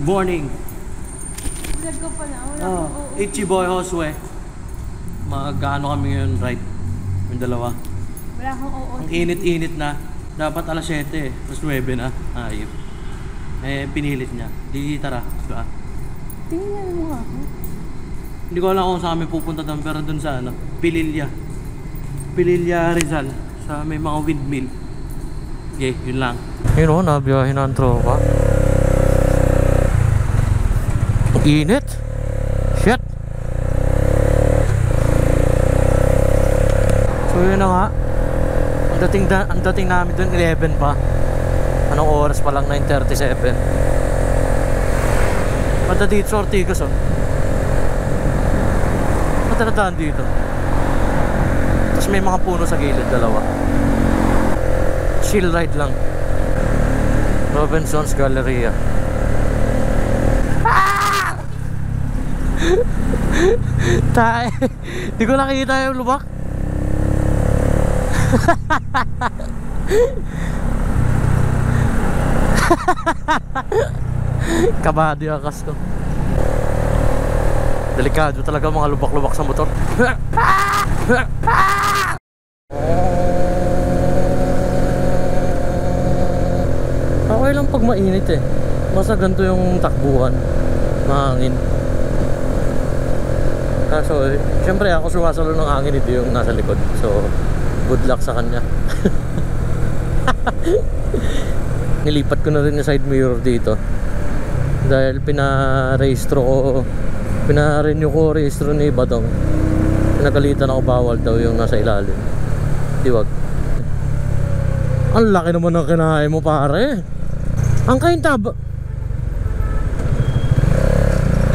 Good morning. Vlog ko pala. Wala Oh, akong oo. Ichiboy Josue. Mag-ano kami ngayon, right? Yung dalawa. Wala akong oo. Ang init-init na. Dapat alas 7 eh. Tapos 9 na. Ayop. Eh, pinilit niya. Di tara. Diba? Tingnan mo ako. Hindi ko alam kung saan kami pupunta doon, pero doon sa ano, Pililya. Pililya Rizal. Sa may mga windmill. Okay, yun lang. Yun o, nabiyahin na ang tropa. Init. Shit. So yun na nga. Ang dating, da, ang dating namin doon 11 pa. Anong oras pa lang 9.37. Pata dito sa Ortigas oh. Matandaan dito. Tapos may mga puno sa gilid, dalawa. Chill ride lang. Robinson's Galleria. Tay, di ko nakita yung lubak. Kabado yung akas ko. Delikado talaga mga lubak-lubak sa motor. Okay lang pag mainit eh. Basta ganito yung takbuhan. Mahangin. Kaso, eh, syempre ako sumasalo ng hangin ito yung nasa likod. So, good luck sa kanya. Nilipat ko na rin yung side mirror dito. Dahil pina-rehistro ko, pina-renew ko rehistro ni Badong. Pinagalitan ako bawal daw yung nasa ilalim. Di wag. Ang laki naman ng kinahay mo pare. Ang kainta ba?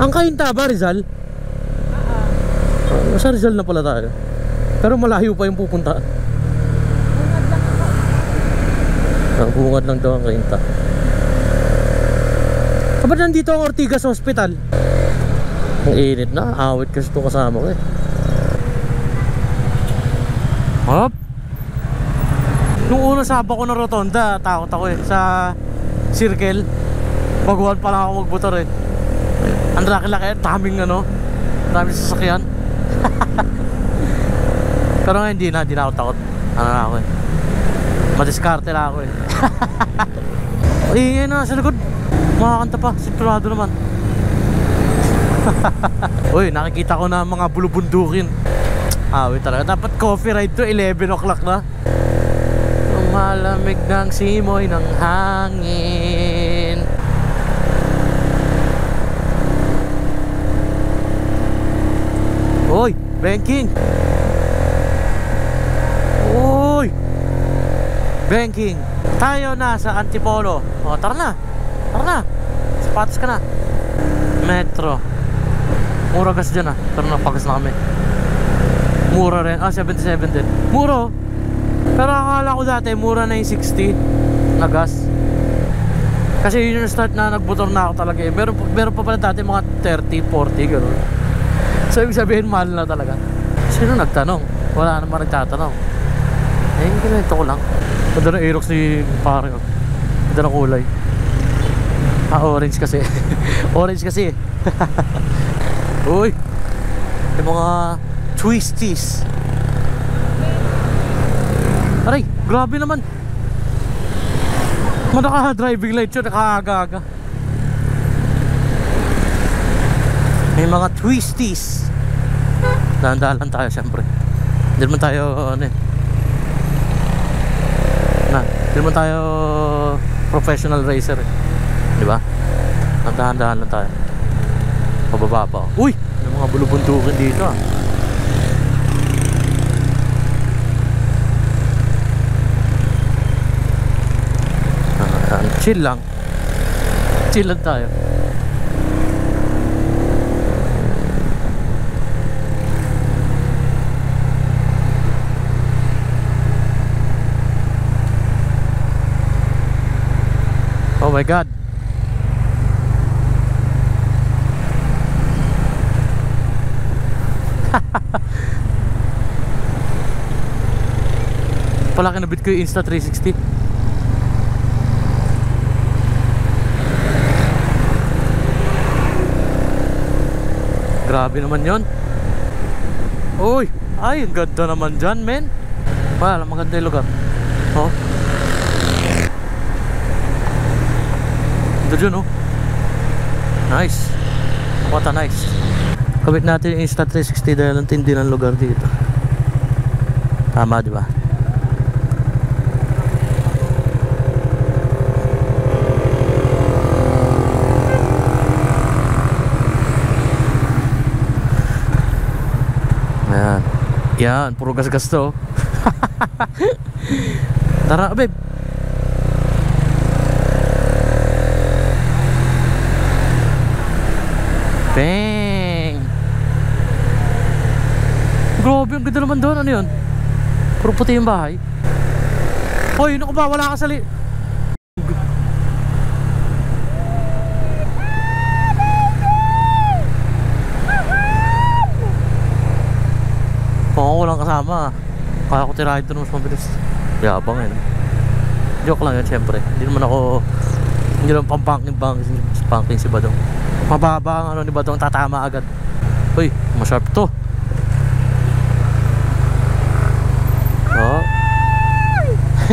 Ang kainta ba Rizal? Uh, sa Rizal na pala tayo. Pero malayo pa yung pupunta. Ang bungad lang daw ang kainta. Kapag nandito ang Ortigas Hospital. Ang init na, awit kasi ito kasama ko eh. Hop! Nung una saba ko na rotonda, takot ako eh. Sa circle, baguhan pa lang ako magbutor eh. Ang laki-laki, daming ano, daming sasakyan. Pero ngayon hindi na, hindi na ako takot. Ano na ako eh. Madiskarte na ako eh. Ingay na sa likod. Makakanta pa, sigurado naman. Uy, nakikita ko na mga bulubundukin. Ah, wait talaga. Dapat coffee ride to 11 o'clock na. Malamig ng simoy ng hangin. Uy, banking. Uy. Banking. Tayo na sa Antipolo. O, tara na. Tara na. Sapatos ka na. Metro. Mura gas dyan ah. Pero napagas na kami. Mura rin. Ah, 77 din. Mura. Pero akala ko dati, mura na yung 60 na gas. Kasi yun yung start na nagbutor na ako talaga eh. Meron, meron pa pala dati mga 30, 40, gano'n. So, ibig sabihin, mahal na talaga. Sino nagtanong? Wala naman nagtatanong. Eh, ganito ko lang. Ganda ng Aerox ni pare. Ganda ng kulay. Ah, orange kasi. orange kasi eh. Uy! Yung mga twisties. Aray, grabe naman. Manaka driving light yun, nakaaga-aga. May mga twisties. Dahan-dahan tayo siyempre. Hindi naman tayo ano eh. Na, hindi naman tayo professional racer eh. Di ba? Dahan-dahan lang tayo. Pababa pa. Uy! May mga bulubundukin dito. Ah, chill lang. Chill lang tayo. my god. Pala kinabit ko yung Insta 360 grabe naman yon uy! Ay ang ganda naman dyan men. Wala maganda yung lugar. Oh. Ganda dyan, oh. Nice. What a nice. Kabit natin yung Insta360 dahil ang tindi ng lugar dito. Tama, di ba? Ayan. Yan, puro gas-gas to. Tara, babe. Bang! Grabe, ang ganda naman doon. Ano yun? Puro puti yung bahay. Hoy, ka ba? Wala ka sa li... Kung ako walang kasama, kaya ko tirahin ito mas mabilis. Yabang yun. Joke lang yun, syempre. Hindi naman ako, hindi naman pang-punking banking, punking si Badong. Mababa ang ano ni Badong, tatama agad. Uy, masarap to. Oh.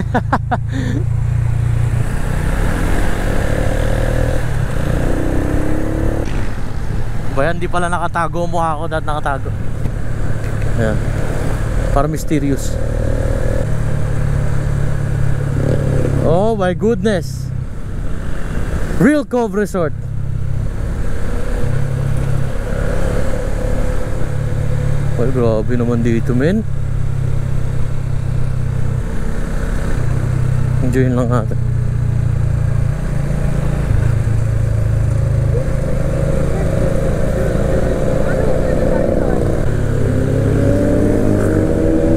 Bayan, di pala nakatago mo ako, dahil nakatago. Ayan. Para mysterious. Oh my goodness. Real Cove Resort. Ay, grabe naman dito, men. Enjoyin lang natin.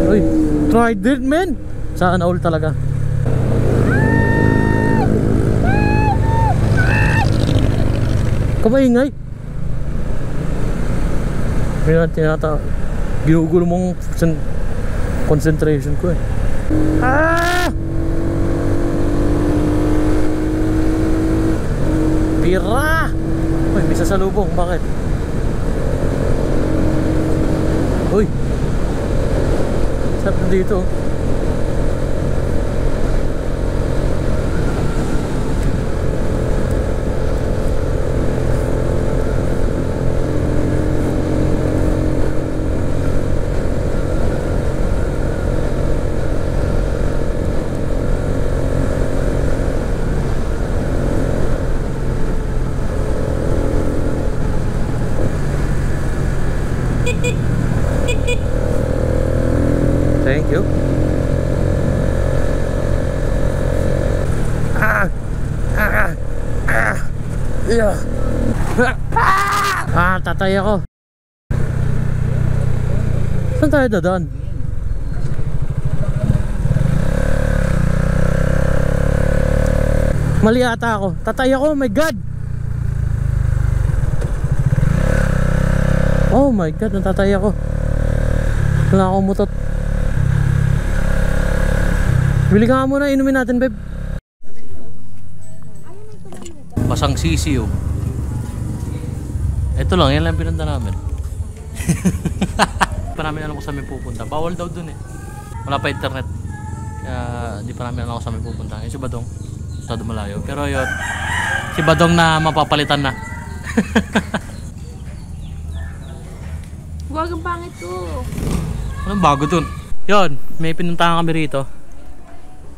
Uy, tried it, men. Sana all talaga. Kamaingay. May tinata ginugulo mong con- concentration ko eh. Ah! Pira! Uy, may sasalubong. Bakit? Uy! Sarap na dito. Thank you. Ah! Ah! Ah! Yeah. Ah, tatay ako. Saan tayo dadaan? Mali ata ako. Tatay ako, oh my god! Oh my god, natatay ako. Wala akong mutot. Bili ka muna, inumin natin, babe. Basang sisiyo. Ito lang, yan lang pinunta namin. Pa namin alam kung saan may pupunta. Bawal daw dun eh. Wala pa internet. Kaya di pa namin alam kung saan may pupunta. Yung si Badong, masyado malayo. Pero yun, si Badong na mapapalitan na. Huwag ang pangit ko. Anong bago dun? Yun, may pinuntahan kami rito.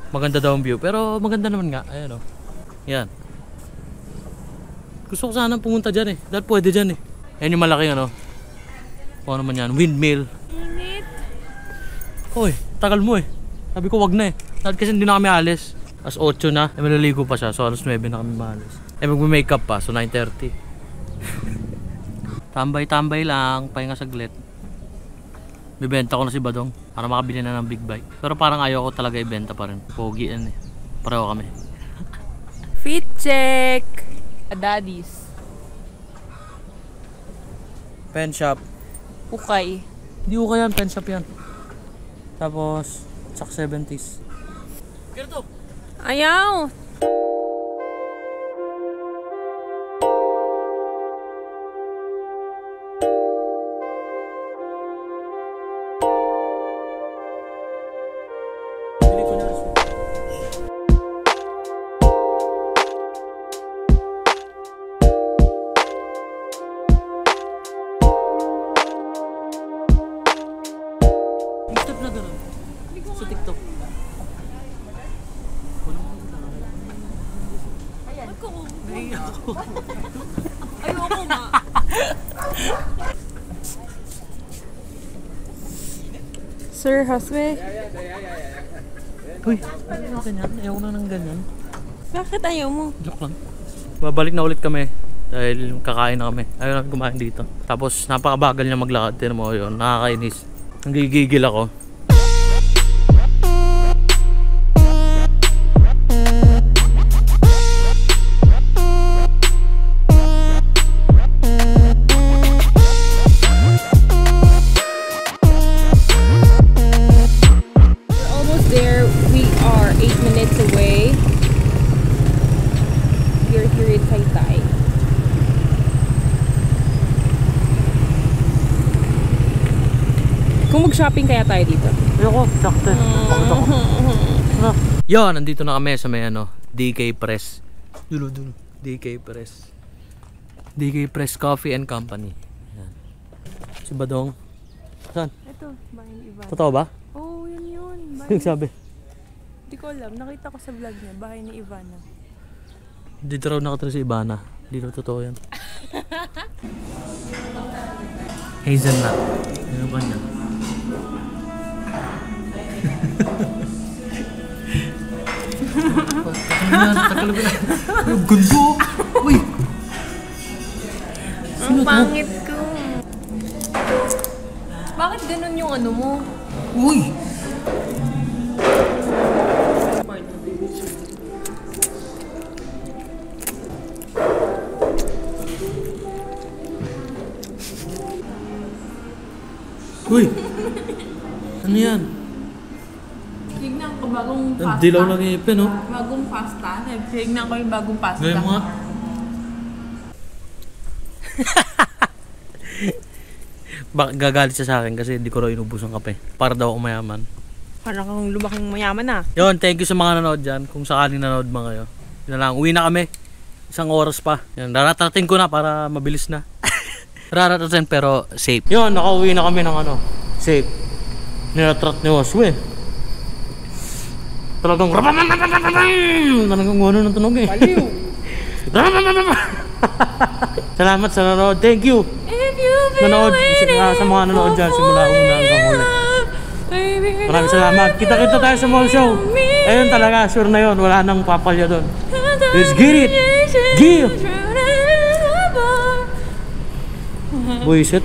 Maganda daw ang view. Pero maganda naman nga. Ayan o. Yan. Gusto ko sana pumunta dyan eh. Dahil pwede dyan eh. Yan yung malaking ano. Kung ano man yan. Windmill. Init. Hoy, tagal mo eh. Sabi ko wag na eh. Dahil kasi hindi na kami alis. As 8 na. Eh, maliligo pa siya. So alas 9 na kami maalis. Eh magme-makeup pa. So 9.30. Tambay-tambay lang. Pahinga saglit. Bibenta ko na si Badong. Para makabili na ng big bike. Pero parang ayaw ko talaga ibenta pa rin. Pogi yan eh. Pareho kami. Fit check. A daddy's. Pen shop. Ukay. Hindi ko kaya pen shop yan. Tapos, Chuck 70s. Kaya to. Ayaw. Sa TikTok. Naiiyak ako. Ayoko nga. Sir Haswe, Uy, ano na ganyan? Ayaw na ng ganyan. bakit ayaw mo? Joke lang. Babalik na ulit kami. Dahil kakain na kami. Ayaw namin kumain dito. Tapos napakabagal niya maglakad. Tinan mo yun. Nakakainis. Nanggigigil ako. We're here in Taytay. Kung mag-shopping kaya tayo dito. Ayoko, sakto. Pakita ko. Ah. Yo, nandito na kami sa may ano, DK Press. Dulo, dulo. DK Press. DK Press Coffee and Company. Yan. Si Badong. Saan? Ito, bahay ni Ivan. Totoo ba? Oh, yun yun. Yung sabi. Hindi ko alam. Nakita ko sa vlog niya. Bahay ni Ivana. Dito raw nakatira si Ibana. Hindi raw totoo yan. Hazelnut. Ano ba niya? Gundo! Uy! Ang pangit ko. Bakit ganun yung ano mo? Uy! Uy! Ano yan? Tignan ko bagong Ang dilaw ng ngipin, oh. Bagong pasta. Tignan ko yung bagong pasta. Gaya mo nga. Bakit gagalit siya sa akin kasi hindi ko raw inubos ang kape. Para daw ako mayaman. Parang kang lumaking mayaman na. Yun, thank you sa mga nanood dyan. Kung sakaling nanood mga kayo. Yun na lang, uwi na kami. Isang oras pa. Yan, raratatin ko na para mabilis na. Raratatin pero safe. Yun, nakauwi na kami ng ano, safe. Niratrat ni Waswe. Talagang Talagang ano ng tunog eh. Baliw! Salamat sa nanood. Thank you. If you've been Nanood waiting sa, sa mga nanood dyan simula una hanggang huli. Maraming salamat. Kita-kita tayo sa mall show. Ayun talaga, sure na yun. Wala nang papalya doon. Let's get it. Give. vui xích